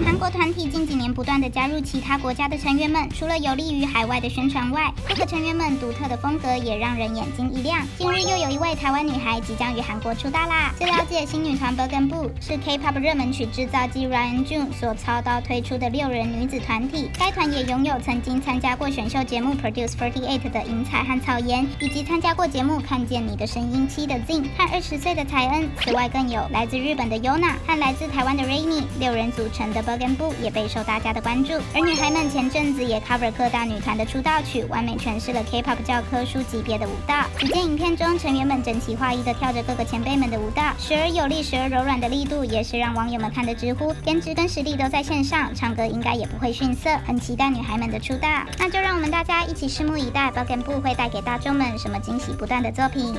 韩国团体近几年不断的加入其他国家的成员们，除了有利于海外的宣传外，各个成员们独特的风格也让人眼睛一亮。近日又有一位台湾女孩即将与韩国出道啦！据了解，新女团 b u g a n Boo 是 K-pop 热门曲制造机 Ryan June 所操刀推出的六人女子团体。该团也拥有曾经参加过选秀节目 Produce 48的银彩和草颜，以及参加过节目《看见你的声音》七的 z i n 和二十岁的才恩。此外，更有来自日本的 Yona 和来自台湾的 Rainy，六人组成的 b u g a n Boo 也备受大家的关注。而女孩们前阵子也 cover 各大女团的出道曲，完美诠释了 K-pop 教科书级别的舞蹈。只见影片中成员们整齐划一的跳着各个前辈们的舞蹈，时而有力，时而柔软的力度，也是让网友们看得直呼颜值跟实力都在线上，唱歌应该也不会逊色。很期待女孩们的出道，那就让我们大家一起拭目以待 b u g a n Boo 会带给大众们什么惊喜不断的作品。